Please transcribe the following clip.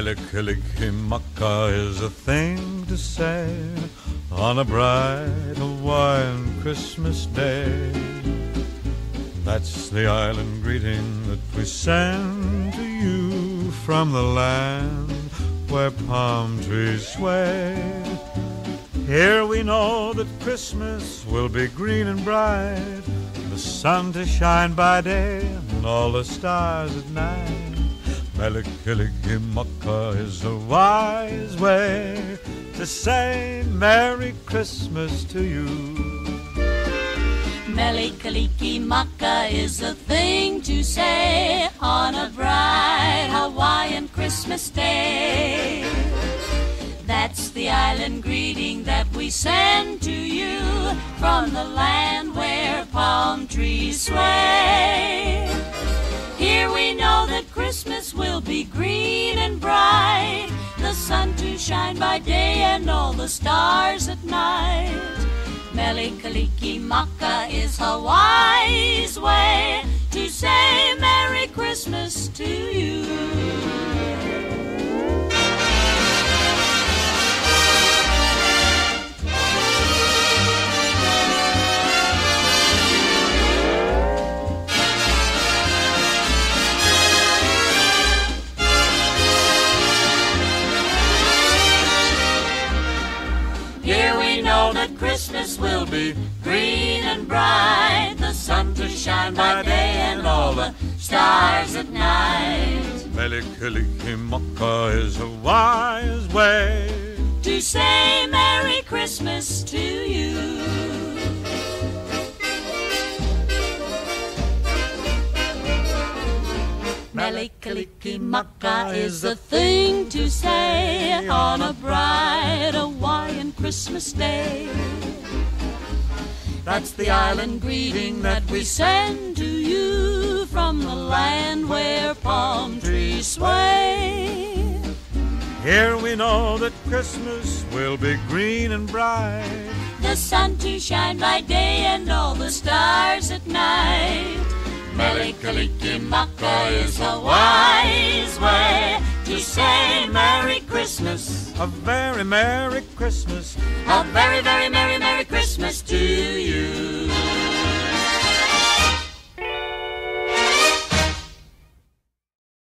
Mele Kalikimaka is a thing to say on a bright Hawaiian Christmas day. That's the island greeting that we send to you from the land where palm trees sway. Here we know that Christmas will be green and bright, the sun to shine by day and all the stars at night. Mele Kalikimaka is a wise way to say Merry Christmas to you. Mele Kalikimaka is a thing to say on a bright Hawaiian Christmas day. That's the island greeting that we send to you from the land where palm trees sway. Green and bright, the sun to shine by day and all the stars at night. Mele Kalikimaka is Hawaii's way to say Merry Christmas to that Christmas will be green and bright, the sun to shine by day and all the stars at night. Mele Kalikimaka is a wise way To say Merry Christmas to you. Mele Kalikimaka is the thing to say on a bright Christmas day. That's the island greeting that we send to you from the land where palm trees sway. Here we know that Christmas will be green and bright. The sun to shine by day and all the stars at night. Mele Kalikimaka is a Christmas. A very Merry Christmas. A very, very Merry, Merry Christmas to you.